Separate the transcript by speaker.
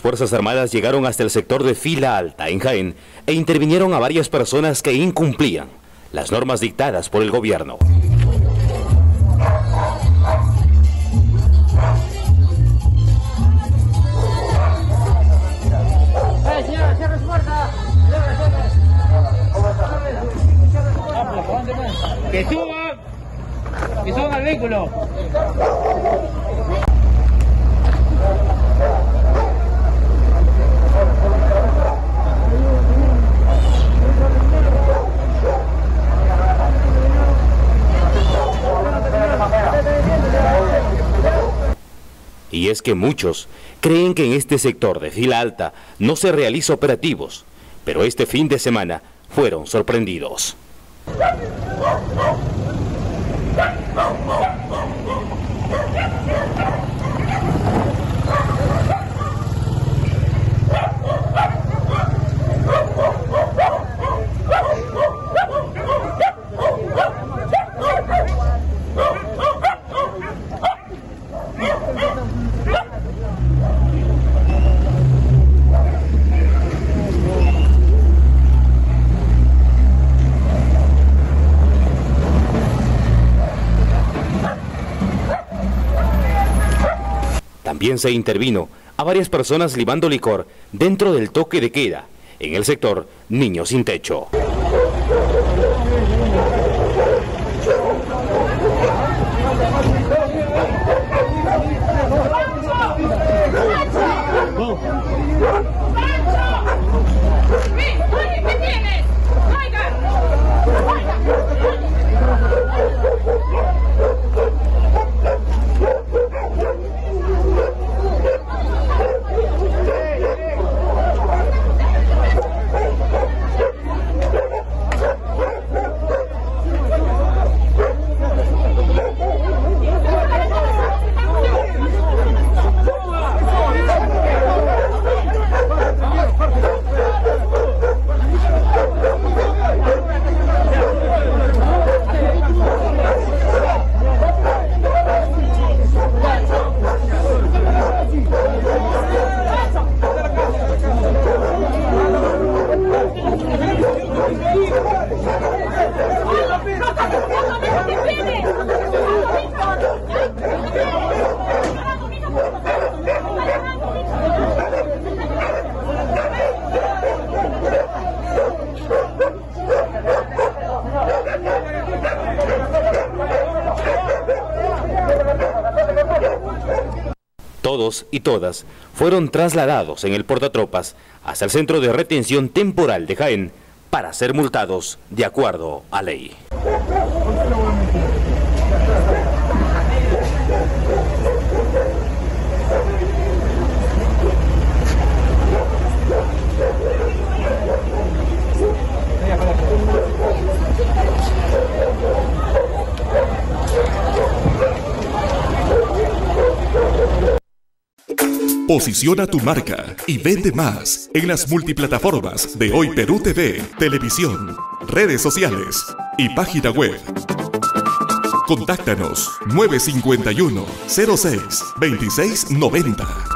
Speaker 1: Fuerzas Armadas llegaron hasta el sector de Fila Alta, en Jaén, e intervinieron a varias personas que incumplían las normas dictadas por el gobierno.
Speaker 2: Que suban, que suban al vehículo.
Speaker 1: Es que muchos creen que en este sector de fila alta no se realiza operativos, pero este fin de semana fueron sorprendidos. También se intervino a varias personas libando licor dentro del toque de queda en el sector Niños sin Techo. Todos y todas fueron trasladados en el portatropas hasta el centro de retención temporal de Jaén para ser multados de acuerdo a ley.
Speaker 3: Posiciona tu marca y vende más en las multiplataformas de Hoy Perú TV, televisión, redes sociales y página web. Contáctanos 951 06 2690.